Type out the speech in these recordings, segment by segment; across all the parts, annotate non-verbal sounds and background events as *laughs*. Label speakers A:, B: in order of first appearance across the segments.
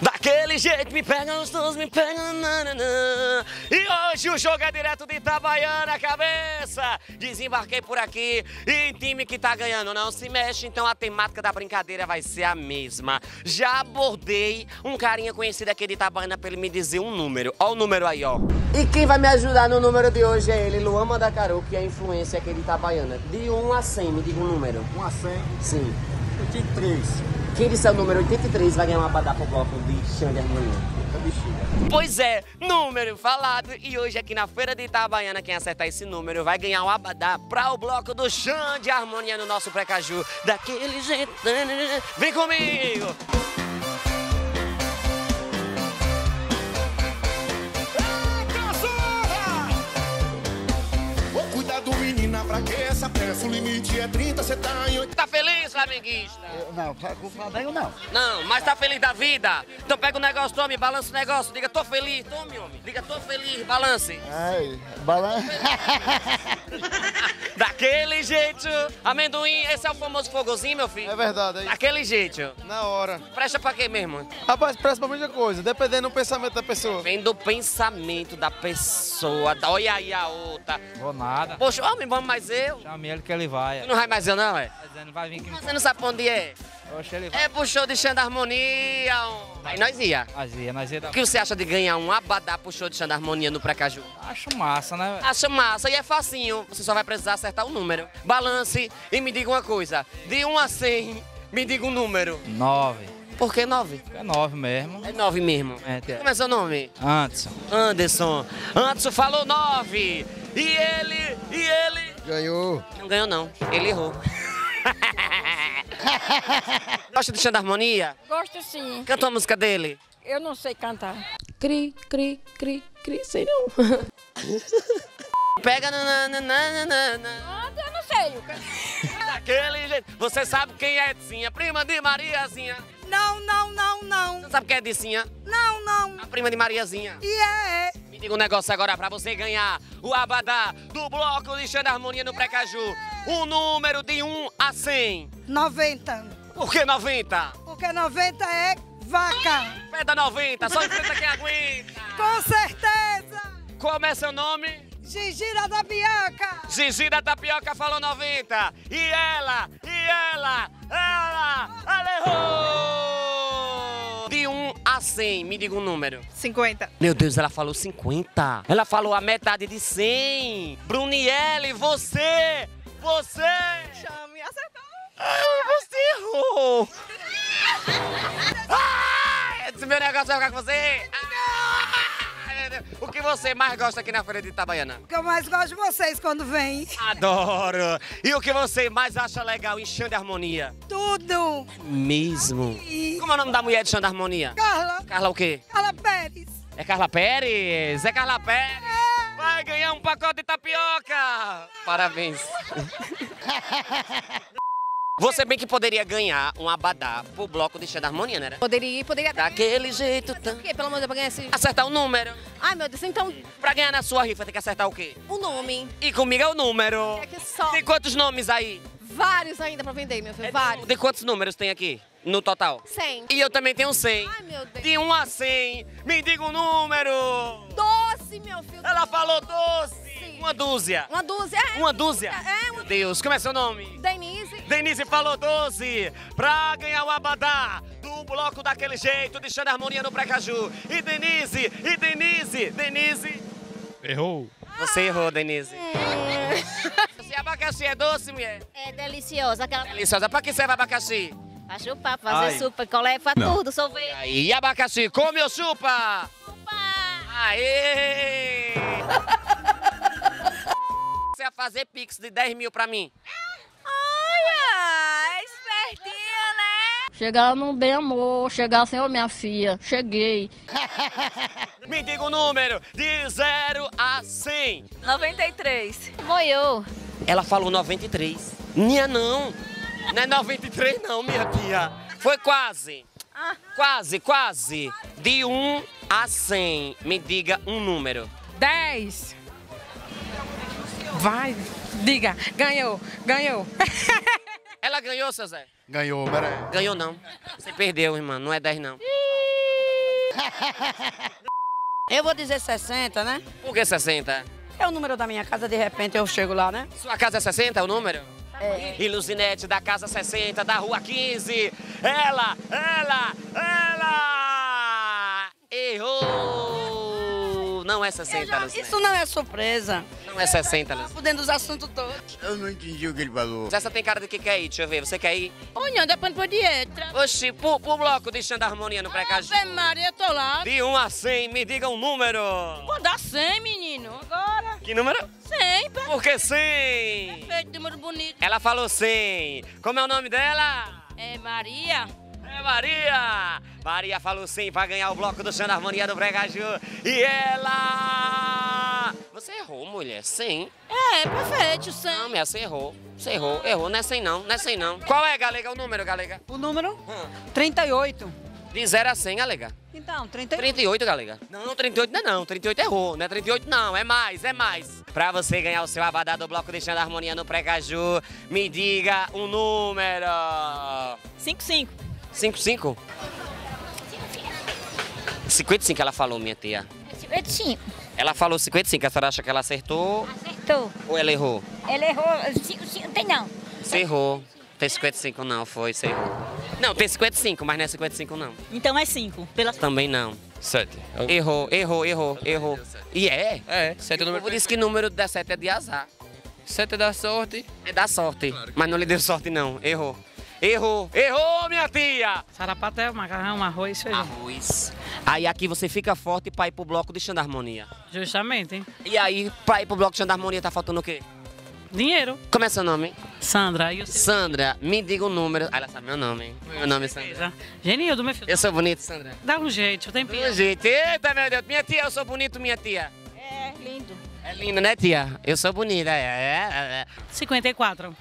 A: Daquele jeito me pega gostoso, me pega nananã. E hoje o jogo é direto de Itabaiana, cabeça. Desembarquei por aqui e time que tá ganhando não se mexe, então a temática da brincadeira vai ser a mesma. Já abordei um carinha conhecido aqui de Itabaiana pra ele me dizer um número. Ó o número aí, ó. E quem vai me ajudar no número de hoje é ele, Luan Mandacaru, que é influência aqui de Itabaiana. De 1 a 100, me diga um número.
B: 1 a 100,
A: Sim.
B: 83.
A: Quem disser o número 83 vai ganhar uma badá pro bloco de Xande
B: bexiga.
A: Pois é, número falado. E hoje aqui na Feira de Itabaiana, quem acertar esse número vai ganhar um abadá para o bloco do Xande Harmonia no nosso Precaju. Daquele jeito. Vem comigo!
C: O limite é 30, cê tá em 80.
A: Tá feliz, flamenguista?
B: Não, com o Flamengo não.
A: Não, mas tá feliz da vida? Então pega o negócio, tome, balança o negócio, diga tô feliz, tome, homem. Diga tô feliz, balance.
B: Ai, balança. *laughs*
A: Daquele jeito. Amendoim, esse é o famoso fogozinho, meu filho?
D: É verdade, aí
A: Daquele jeito.
D: na hora.
A: Presta pra quê mesmo?
D: Rapaz, presta pra muita coisa, dependendo do pensamento da pessoa.
A: Vem do pensamento da pessoa. da- Olha aí a outra.
E: Vou nada.
A: Poxa, homem, vamos mais eu.
E: Chame ele que ele vai.
A: Tu não vai mais eu, não, é?
E: Tá dizendo, vai vir que
A: Você não sabe pra onde é? É pro show de Xanda Harmonia. um- Aí nós ia.
E: Nós ia, nós ia
A: O que você acha de ganhar um abadá pro show de Xanda Harmonia no Precaju?
E: Acho massa, né?
A: Acha massa e é facinho. Você só vai precisar acertar o número. Balance e me diga uma coisa. De 1 a 100, me diga um número.
E: Nove.
A: Por que 9?
E: É nove mesmo.
A: É 9 mesmo.
E: É,
A: Como é seu nome?
E: Anderson.
A: Anderson. Anderson falou 9. E ele, e ele...
B: Ganhou.
A: Não ganhou não, ele errou. *laughs* Gosta de Xanda Harmonia?
F: Gosto sim.
A: Canta a música dele.
F: Eu não sei cantar.
G: Cri, cri, cri, cri, sei não. *laughs*
A: Pega nananana,
F: Ah, eu não sei. *laughs*
A: daquele jeito. Você sabe quem é Edinha? Prima de Mariazinha.
F: Não, não, não, não.
A: Você sabe quem é Edicinha?
F: Não, não.
A: A prima de Mariazinha.
F: E é.
A: Me diga um negócio agora pra você ganhar o abadá do bloco de Xanda Harmonia no Precaju. Um número de 1 a 100.
F: 90.
A: Por que 90?
F: Porque 90 é vaca.
A: Peda 90, só enfrenta quem aguenta. *laughs*
F: Com certeza.
A: Como é seu nome?
F: Gigira da Bianca.
A: Gigi da Tapioca falou 90. E ela, e ela, ela, ela errou! De 1 a 100, me diga um número.
H: 50.
A: Meu Deus, ela falou 50. Ela falou a metade de 100. Bruniele, você, você...
H: Chame, acertou.
A: Ai, você errou! Ai, esse meu negócio vai ficar com você! O que você mais gosta aqui na Feira de Itabaiana?
F: Que eu mais gosto de vocês quando vem.
A: Adoro! E o que você mais acha legal em Xande Harmonia?
F: Tudo.
A: Mesmo. Como é o nome da mulher de Xande Harmonia?
F: Carla.
A: Carla o quê?
F: Carla Pérez.
A: É Carla Pérez? É Carla Pérez? Vai ganhar um pacote de tapioca! Parabéns. *laughs* Você bem que poderia ganhar um abadá pro bloco de Xande Harmonia, né?
G: Poderia, poderia.
A: Daquele jeito. Tá.
G: Por quê? Pelo amor de Deus, pra ganhar esse...
A: Acertar o número.
G: Ai, meu Deus, então,
A: Pra ganhar na sua rifa tem que acertar o quê?
G: o nome.
A: E comigo é o número.
G: É que só...
A: Tem quantos nomes aí?
G: Vários ainda pra vender, meu filho, vários.
A: De quantos números tem aqui no total?
G: 100.
A: E eu também tenho 100.
G: Ai, meu Deus.
A: De 1 a 100, me diga um número.
G: Doce, meu filho.
A: Ela falou 12. Uma dúzia.
G: Uma dúzia. É,
A: Uma dúzia?
G: É, uma...
A: Meu Deus, como é seu nome?
G: Denise.
A: Denise falou 12 pra ganhar o abadá do bloco daquele jeito, deixando a harmonia no Precaju. E Denise, e Denise, Denise.
E: Errou.
A: Você errou, Denise. Se abacaxi é doce, mulher?
I: É deliciosa, aquela
A: Deliciosa. Pra que serve abacaxi?
I: pra chupar, fazer
E: Ai.
I: sopa, colé, pra tudo, sorvete.
A: Aí, abacaxi, come ou chupa?
I: Chupa!
A: Aê! Fazer pix de 10 mil pra mim?
H: Olha, espertinha, né?
I: Chegar no bem amor, chegar assim, ô minha filha, cheguei. *laughs*
A: Me diga o número de 0 a 100.
H: 93.
I: Vou eu.
A: Ela falou 93. Minha não. Não é 93 não, minha tia. Foi quase. Quase, quase. De 1 a 100, me diga um número.
H: 10. Vai, diga, ganhou, ganhou. *laughs*
A: Ela ganhou, seu Zé?
B: Ganhou, peraí.
A: Ganhou não. Você perdeu, irmã. Não é 10 não. *laughs*
J: Eu vou dizer 60, né?
A: Por que 60?
J: É o número da minha casa, de repente eu chego lá, né?
A: Sua casa é 60, é o número?
J: É.
A: E Luzinete da casa 60, da rua 15. Ela, ela, ela! É 60, Luzinete.
J: Isso não é surpresa.
A: Não é 60, Luzinete.
J: Por dentro dos assuntos todos.
B: Eu não entendi o que ele falou.
A: Essa tem cara de que quer ir, deixa eu ver. Você quer ir?
K: Olha, depois por dieta.
A: Oxi, pro, pro bloco de Xanda Harmonia no Precaju.
K: Ave Maria, eu tô lá.
A: De 1 a 100, me diga um número.
K: Vou dar 100, menino. Agora.
A: Que número?
K: 100.
A: Por que 100?
K: Perfeito, número bonito.
A: Ela falou 100. Como é o nome dela?
K: É Maria.
A: É Maria! Maria falou sim pra ganhar o bloco do Xanda Harmonia do Precaju. E ela... Você errou, mulher. 100.
K: É, perfeito, 100.
A: Não, minha, você errou. Você errou. Errou, não é 100 não, não é 100 não. Qual é, Galega, o número, Galega?
J: O número? 38.
A: De 0 a 100, Galega.
J: Então, 38.
A: 38, Galega. Não, 38 não é não. 38 errou. Não é 38 não, é mais, é mais. Pra você ganhar o seu abadá do bloco de Xanda Harmonia no Precaju, me diga um número.
K: 55.
A: 55? 55 ela falou, minha tia.
L: 55.
A: Ela falou 55, a senhora acha que ela acertou
L: Acertou.
A: ou ela errou?
L: Ele errou. Cinco, cinco, tem não.
A: Você errou. Tem 55 não, foi, você errou. Não, tem 55, mas não é 55 não.
K: Então é 5. Pela...
A: Também não.
E: Sete.
A: Errou, errou, errou, errou. E é?
E: É, sete é o
A: O
E: número.
A: povo disse que número 17 é de azar.
E: Sete é da sorte.
A: É da sorte. Mas não lhe deu sorte não, errou. Errou, errou, minha tia!
H: Sarapatel, macarrão, arroz, feijão.
A: Arroz. Aí aqui você fica forte pra ir pro bloco de Xanda Harmonia.
H: Justamente, hein?
A: E aí, pra ir pro bloco de Xanda Harmonia, tá faltando o quê?
H: Dinheiro.
A: Como é seu nome?
H: Sandra, e o seu?
A: Sandra, me diga o número. Ah, ela sabe meu nome, hein? Meu nome é Sandra.
H: Beleza. Genildo, meu filho.
A: Eu sou bonito, Sandra?
H: Dá um jeito, tem
A: Do jeito. Eita, meu Deus. Minha tia, eu sou bonito, minha tia.
K: É, lindo.
A: É linda, né, tia? Eu sou bonita, é, é, é.
H: 54.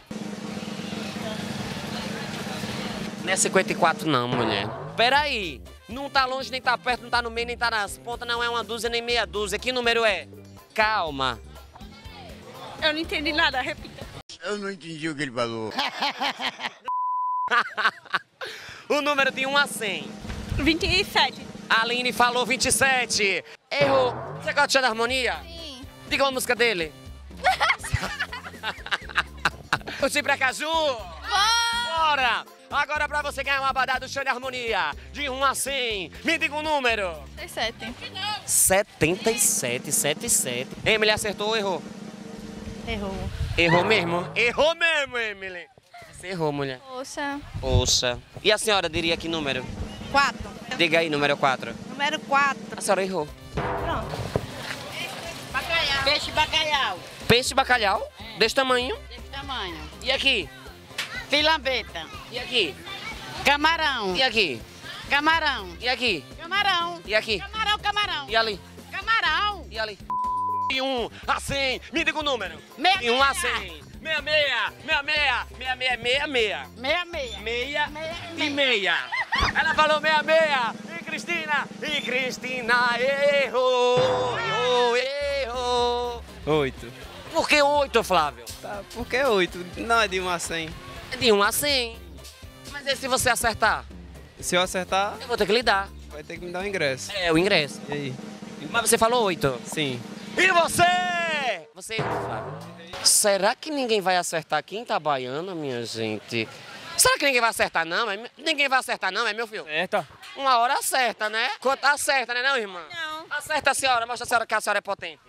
A: Não é 54 não, mulher. Peraí. Não tá longe, nem tá perto, não tá no meio, nem tá nas pontas, não é uma dúzia, nem meia dúzia. Que número é? Calma.
K: Eu não entendi nada, repita.
B: Eu não entendi o que ele falou. *laughs*
A: o número de 1 a 100.
K: 27.
A: A Aline falou 27. Errou. Você gosta de harmonia? Sim. Diga uma música dele. *laughs* *laughs* Curtir pra Caju? Bora! Agora pra você ganhar uma abadá do show de harmonia. De 1 a 100. Me diga um número.
K: 37.
A: 77, 77. Emily acertou ou errou?
K: Errou.
A: Errou mesmo? Errou mesmo, Emily. Você errou, mulher.
K: Poxa.
A: Poxa. E a senhora diria que número?
J: 4.
A: Diga aí, número 4.
J: Número 4.
A: A senhora errou.
J: Bacalhau. Peixe bacalhau.
A: Peixe bacalhau? Desse tamanho?
J: Desse tamanho.
A: E aqui?
J: Filambeta.
A: E aqui?
J: Camarão.
A: E aqui?
J: Camarão.
A: E aqui?
J: Camarão.
A: E aqui?
J: Camarão, camarão.
A: E ali?
J: Camarão.
A: E ali? De 1 a 100. Me diga o número.
J: Meia,
A: De 1 a
J: meia.
A: 100. Meia, meia. Meia, meia. Meia, meia, meia, meia.
J: Meia, meia.
A: Meia
J: Meia,
A: e meia. Ela falou meia, meia. E Cristina? E Cristina errou. Errou, errou.
E: Oito.
A: Por que 8, Flávio?
E: Tá, por que oito? Não é de 1 a 100.
A: De 1 a 100. Mas e se você acertar?
E: Se eu acertar,
A: Eu vou ter que lhe dar.
E: vai ter que me dar o ingresso.
A: É, o ingresso.
E: E aí?
A: Mas você falou 8.
E: Sim.
A: E você? Você Flávio. Será que ninguém vai acertar aqui em Itabaiana, minha gente? Será que ninguém vai acertar, não? É Ninguém vai acertar, não, é meu filho?
E: Certa.
A: Uma hora acerta, né? Quanto acerta, né, não, irmã?
K: Não.
A: Acerta a senhora, mostra a senhora que a senhora é potente.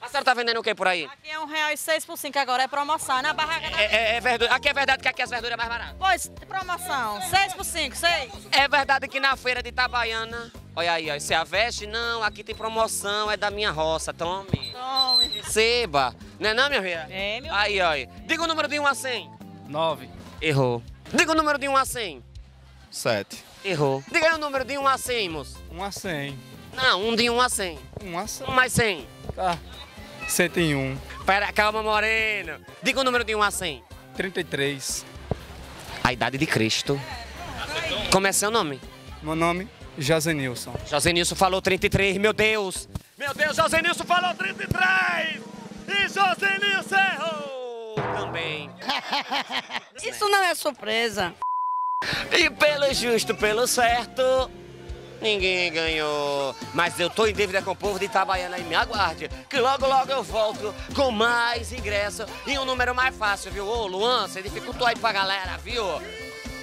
A: A senhora tá vendendo o que por aí?
K: Aqui é um real e seis por cinco agora, é promoção. Na barraca da...
A: É, é, é verdura. Aqui é verdade que aqui as verduras é mais baratas.
K: Pois, promoção. Seis por cinco, seis.
A: É verdade que na feira de Itabaiana. Olha aí, ó. Você a veste? Não, aqui tem promoção, é da minha roça. Tome.
K: Tome.
A: Receba. Não é não, minha filha?
K: É, meu
A: Aí, ó. Diga o número de 1 a 100.
E: Nove.
A: Errou. Diga o número de 1 a 100.
E: Sete.
A: Errou. Diga aí o número de 1 a 100, moço.
E: 1 a 100.
A: Não, um de 1 a 100.
E: 1 a 100.
A: 1 mais 100.
E: Tá. 101.
A: Pera, calma, Moreno. Diga o número de 1 a 100.
E: 33.
A: A idade de Cristo. Como é seu nome?
E: Meu nome, Jazenilson.
A: Josenilson falou 33, meu Deus. Meu Deus, Josenilson falou 33. E Josenilson errou também. *laughs*
J: Isso não é surpresa.
A: E pelo justo, pelo certo, Ninguém ganhou. Mas eu tô em dívida com o povo de Itabaiana e me aguarde, que logo logo eu volto com mais ingresso e um número mais fácil, viu? Ô, Luan, você dificultou aí pra galera, viu?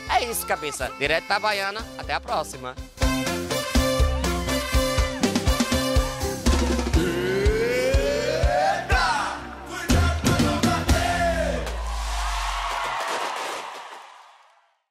A: É isso, cabeça. Direto Itabaiana, até a próxima.